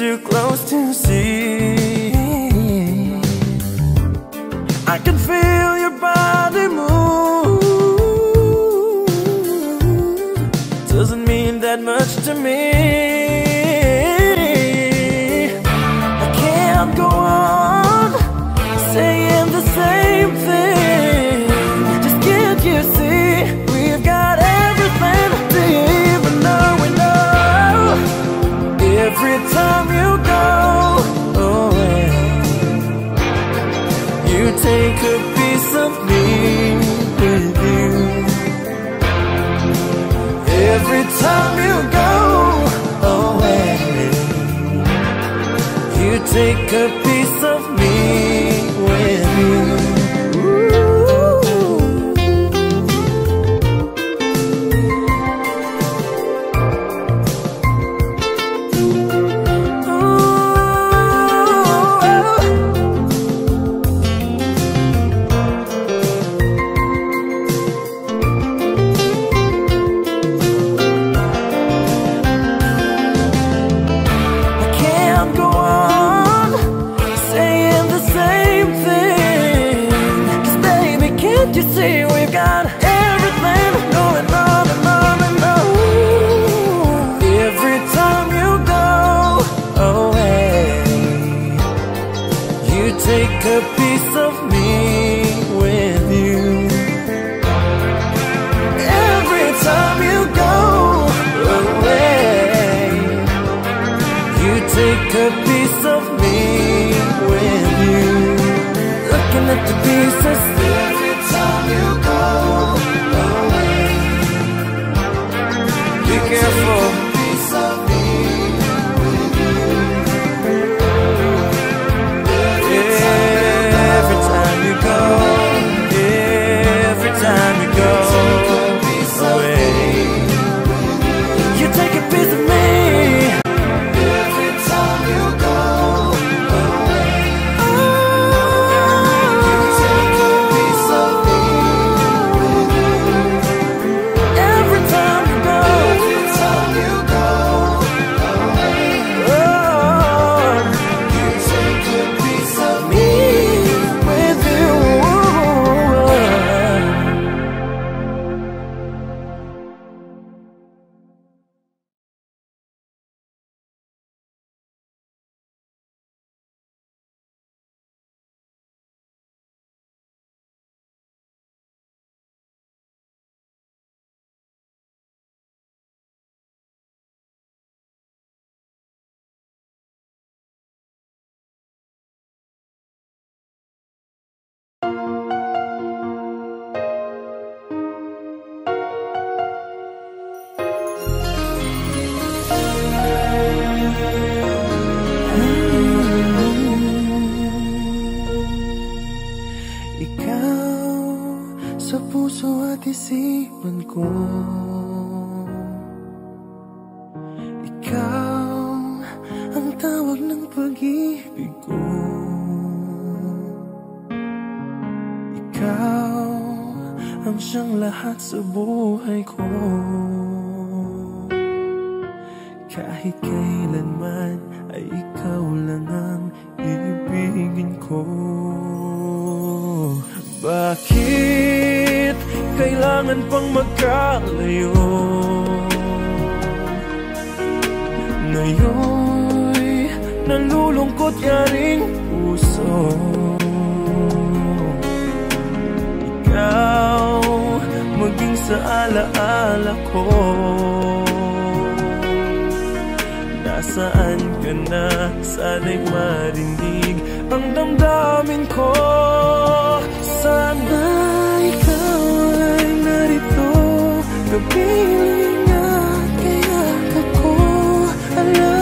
too close to see. I can feel your body move. Doesn't mean that much to me. take a piece of me with you. Looking at the pieces. Every time you go away. Be careful siyang lahat sa buhay ko. Kahit kailanman ay ikaw lang ang ibigin ko. Bakit kailangan pang magkalayo? Ngayon'y nalulungkot yaring sa alaala ko. Nasaan ka na? Sana'y marinig ang damdamin ko. Sana ikaw ay narito. Kapiling at iyak ako Alam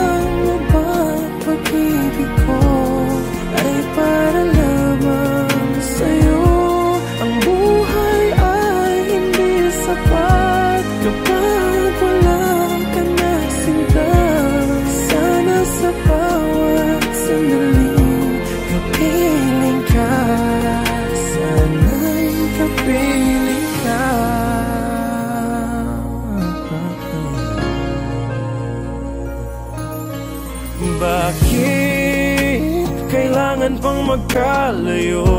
kailan pang magkalayo?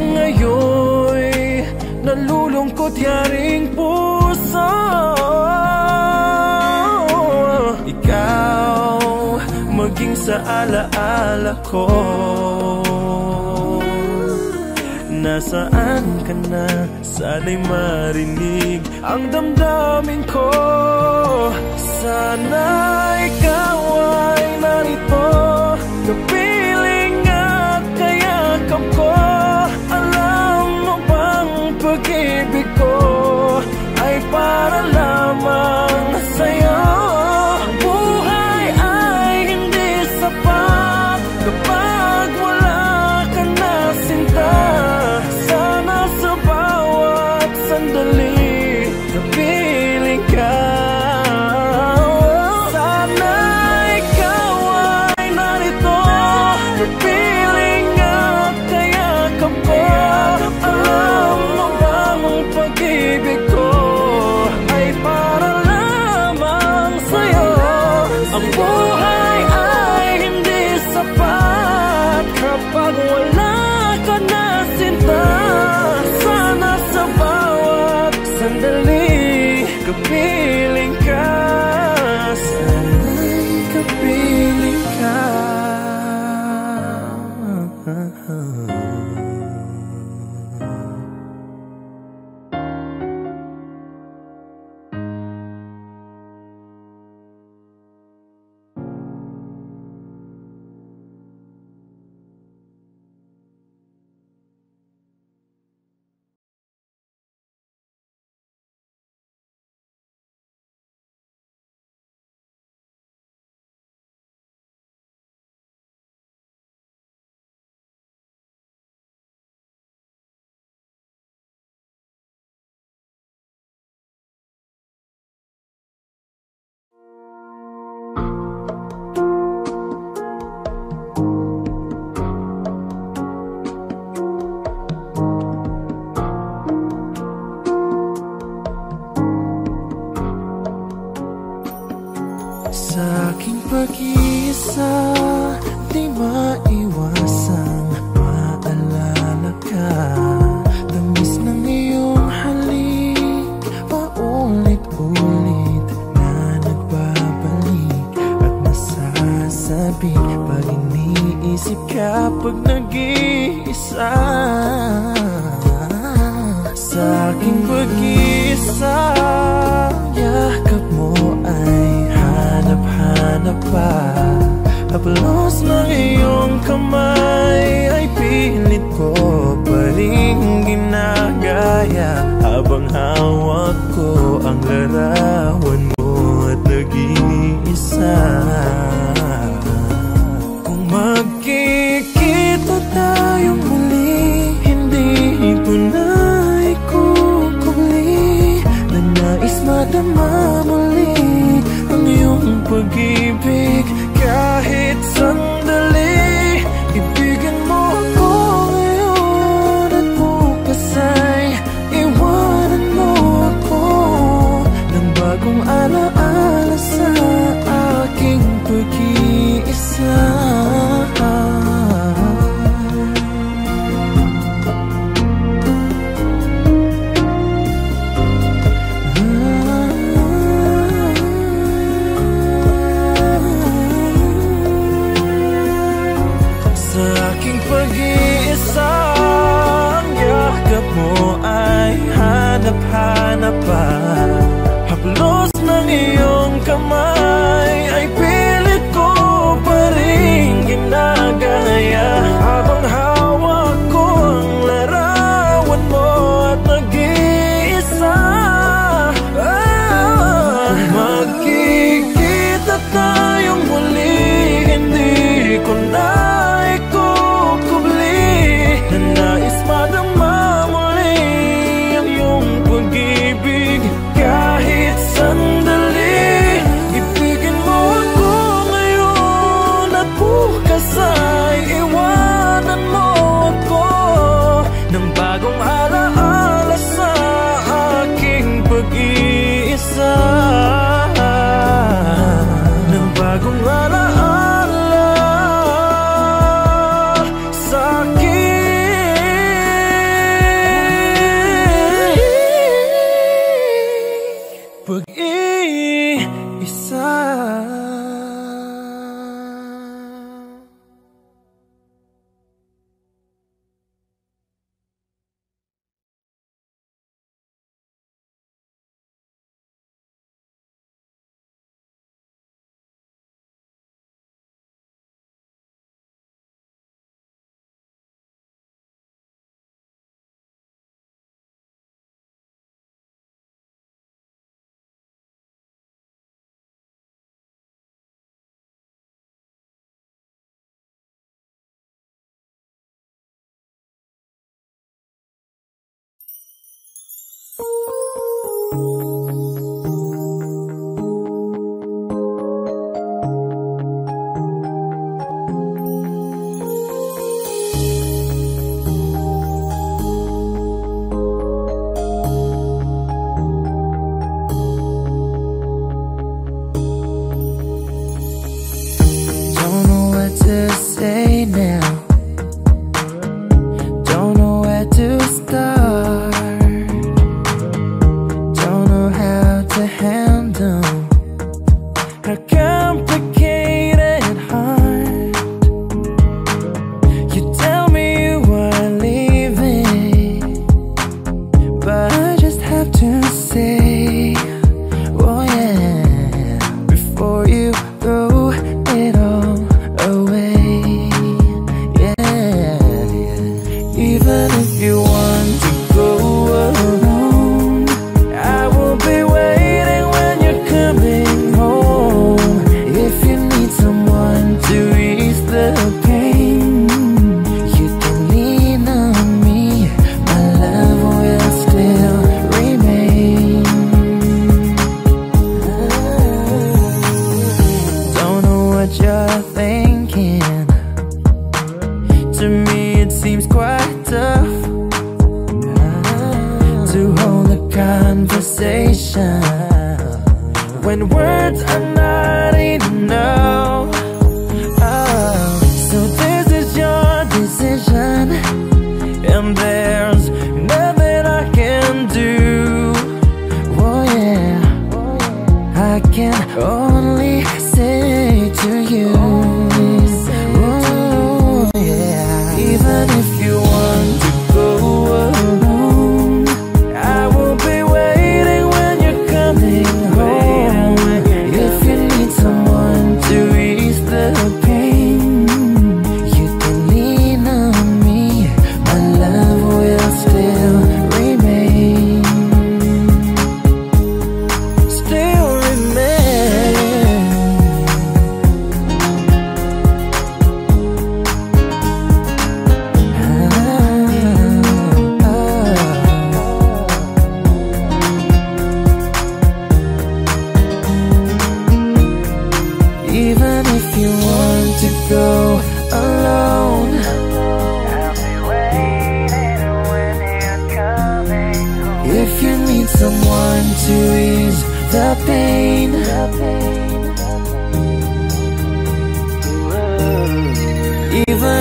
Ngayon'y nalulungkot yaring puso. Ikaw, maging sa alaala ko. Nasaan ka na? Sana'y marinig ang damdamin ko. Sana ikaw ay narito. Napiling at kayakap ko. Alam mo bang pag ko Ay para lamang sa'yo?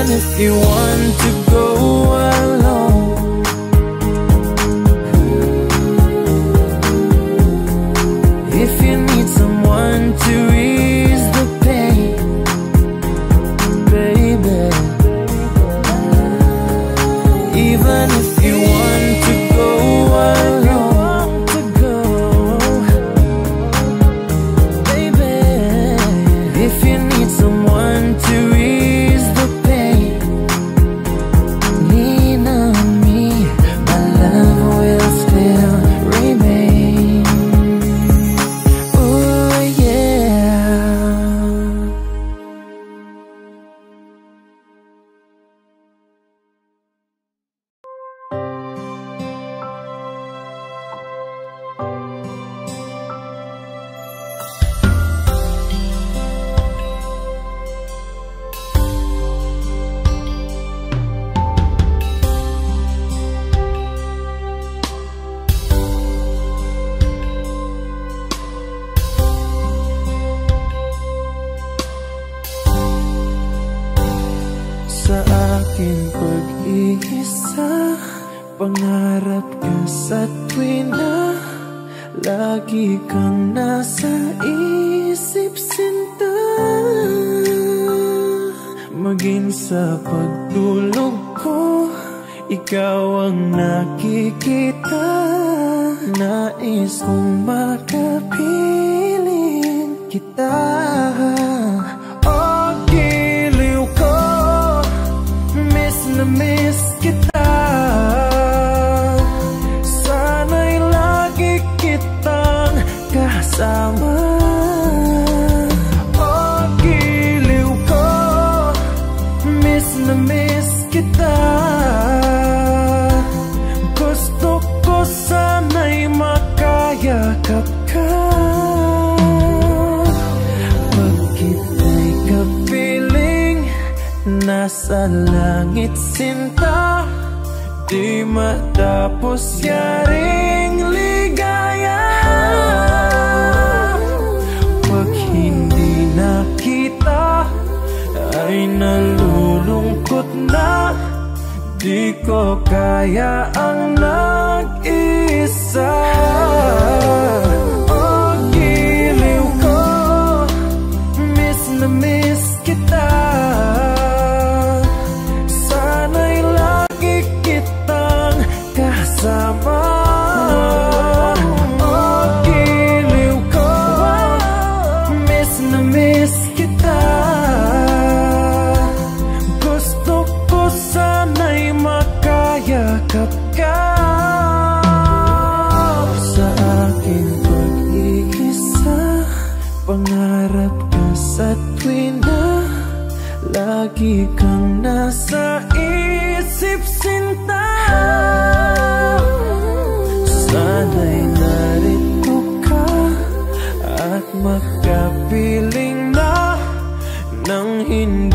if you want to Hindi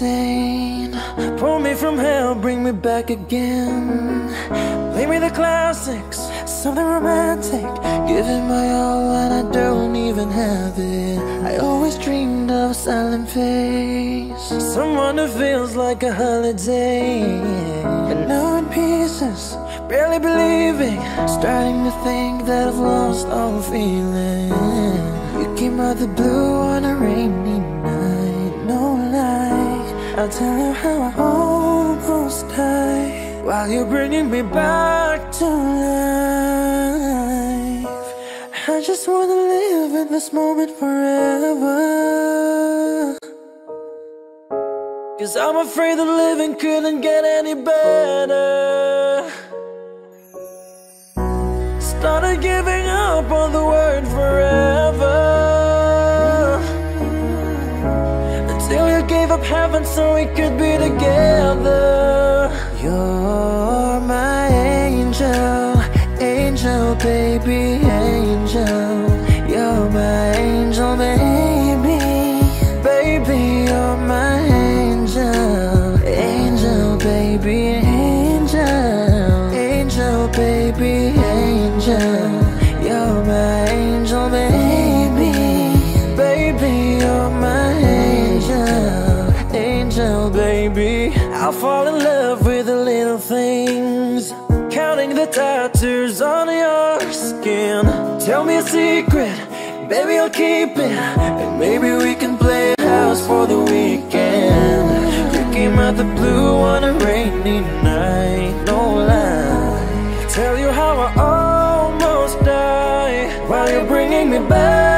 Keep me sane. Pull me from hell, bring me back again. Play me the classics, something romantic. Give it my all and I don't even have it. I always dreamed of a silent face. Someone who feels like a holiday. And now in pieces, barely believing. Starting to think that I've lost all feeling. You came out the blue I'll tell you how I almost died while you're bringing me back to life. I just wanna live in this moment forever. Cause I'm afraid that living couldn't get any better. Started giving up on the word forever. So we could be together. You're my angel, angel, baby, angel. Tattoos on your skin. Tell me a secret, baby, I'll keep it. And maybe we can play house for the weekend. You came out the blue on a rainy night, no lie. Tell you how I almost died while you're bringing me back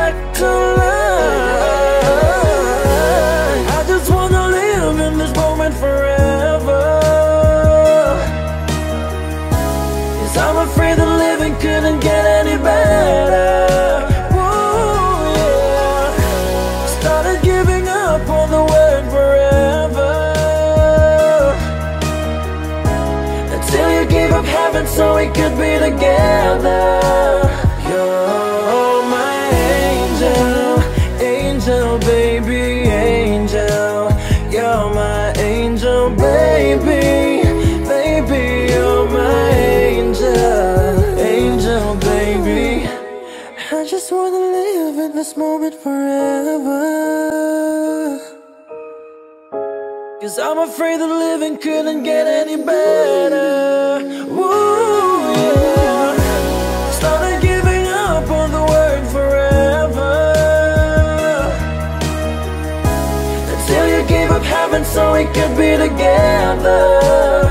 afraid the living couldn't get any better. Ooh, yeah. Started giving up on the forever. Until you gave up heaven so we could be together.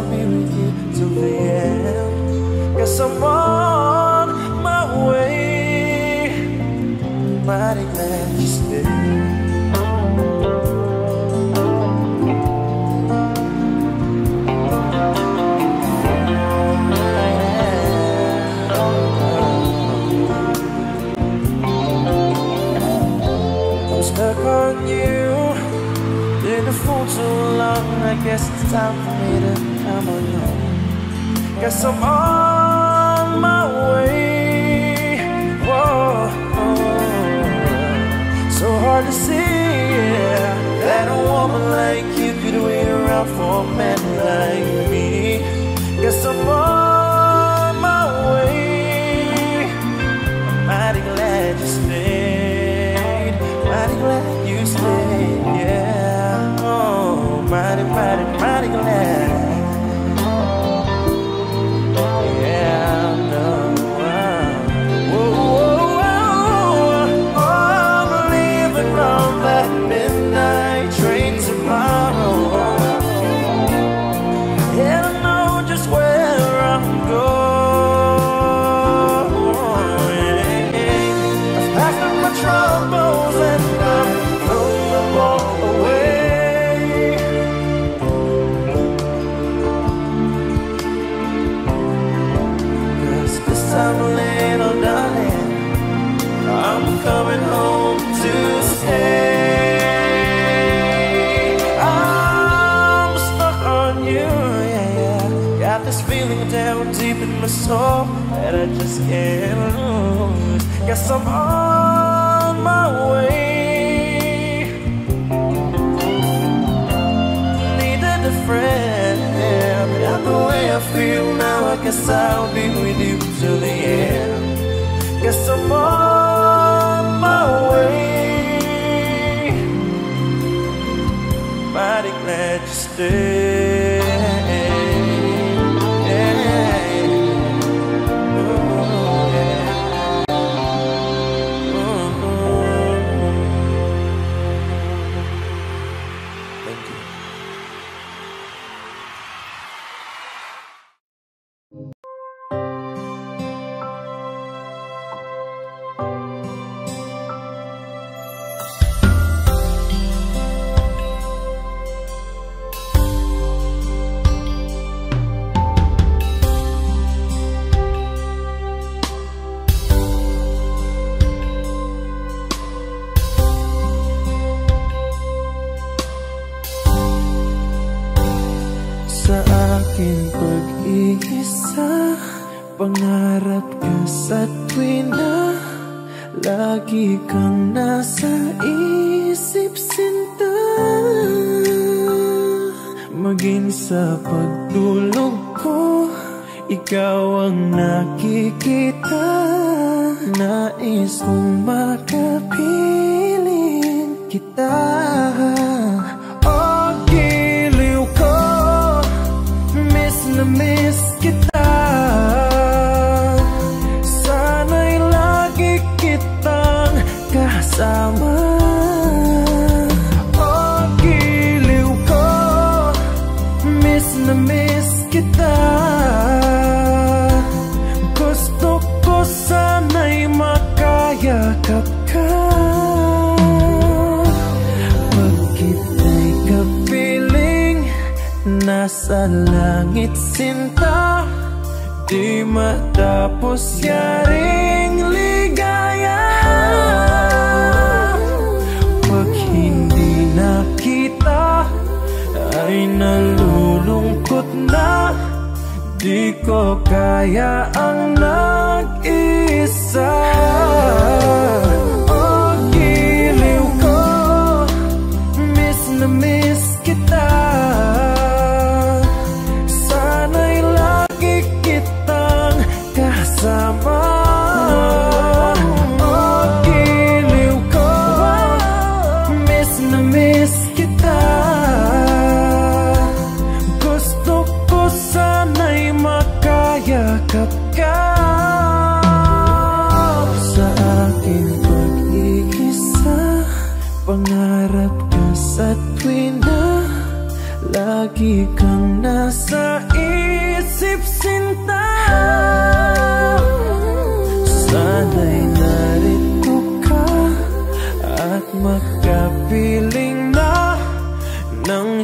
I'll be with you till the end. Guess I'm on my way. Mighty glad you stayed. Stuck on you. Been a fool too long. I guess it's time for Guess I'm on my way. Whoa, so hard to see yeah, that a woman like you could wait around for a man like me. Guess I'm on my way. Mighty glad you stayed. Mighty glad you stayed. Yeah. Oh, mighty, mighty, mighty glad. You, yeah, yeah. Got this feeling down deep in my soul that I just can't lose. Guess I'm on my way. Needed a friend, and the way I feel now, I guess I'll be with you till the end. Guess I'm on my way. Mighty glad you stayed. Langit sinta Di matapos yaring ligaya. Pag hindi nakita Ay nalulungkot na. Di ko kaya ang nag-isa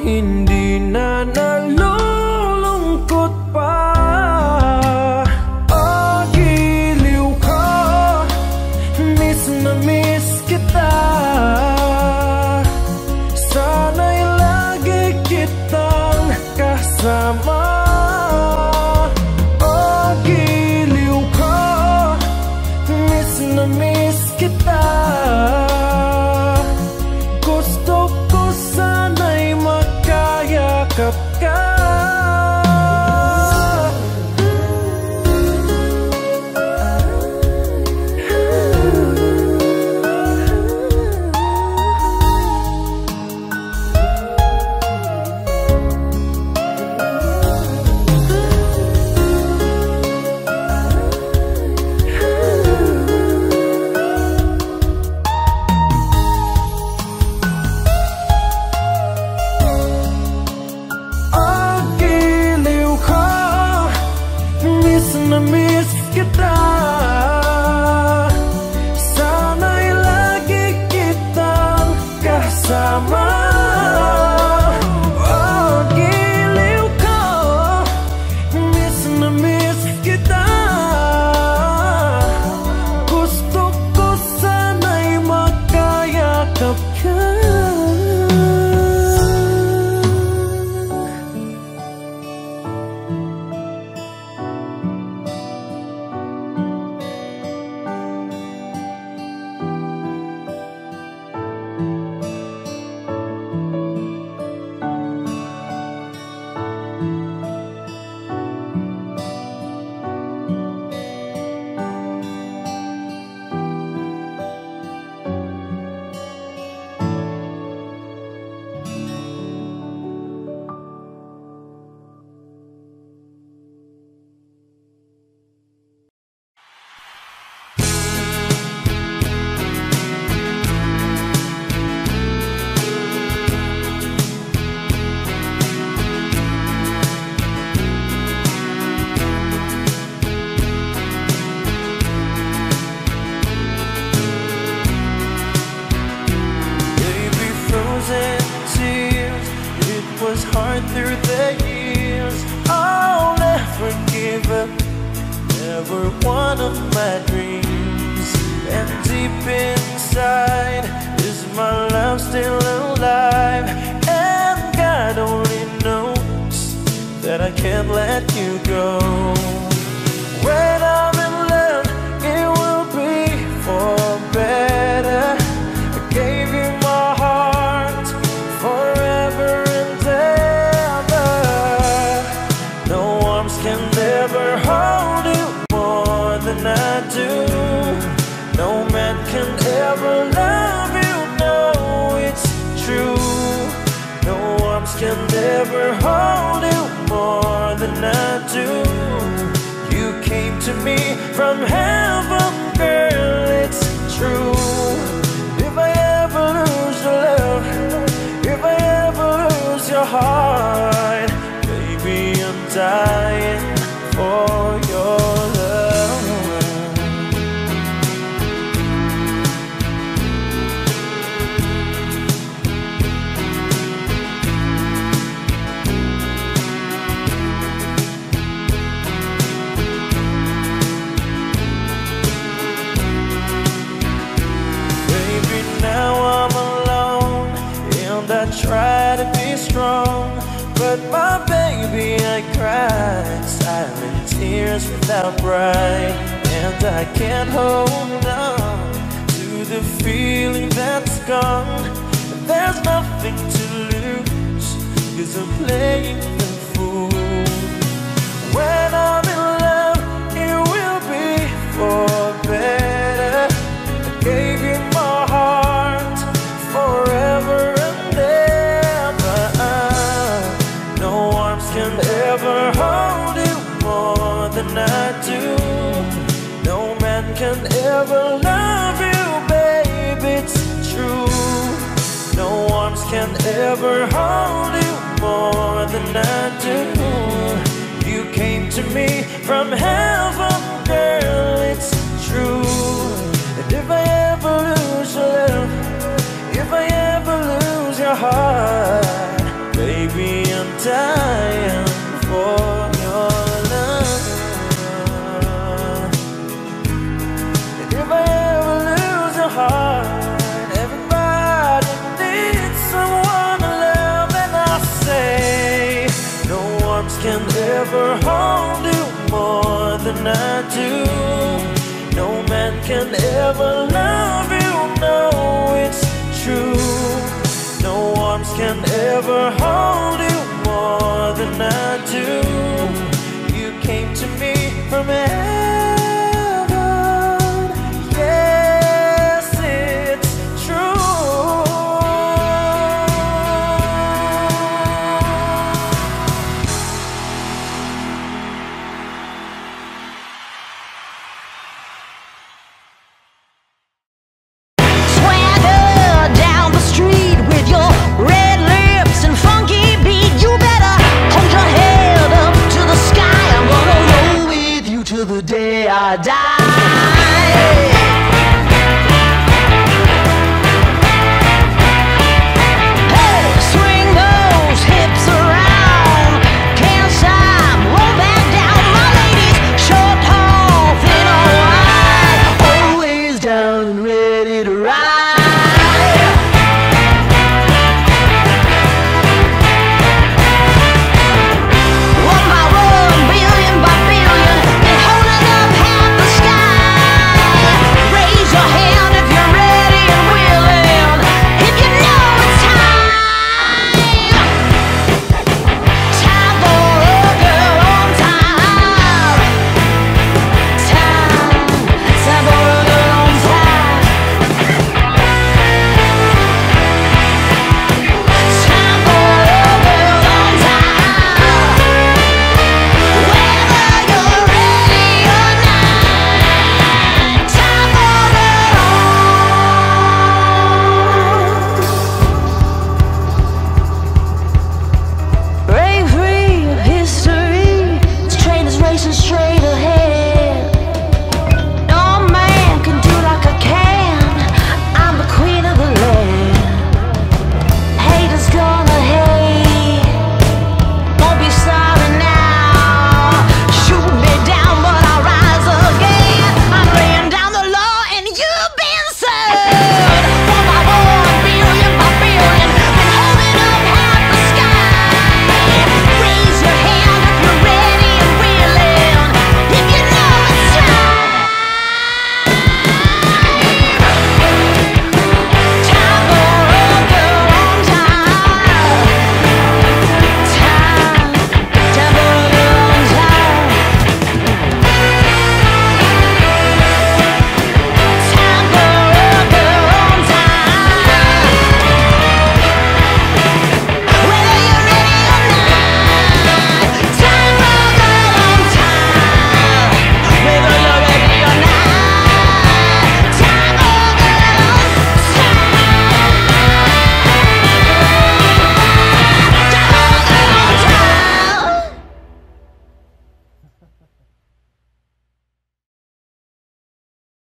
in out And I can't hold on To the feeling that's gone. There's nothing to lose Cause I'm playing the fool. When I'm ever hold you more than I do. You came to me from heaven, girl, it's true. And if I ever lose your love, if I ever lose your heart, baby, I'm dying for your love. And if I ever lose your heart, ever hold you more than I do. No man can ever love you, no, it's true. No arms can ever hold you more than I do. You came to me from heaven.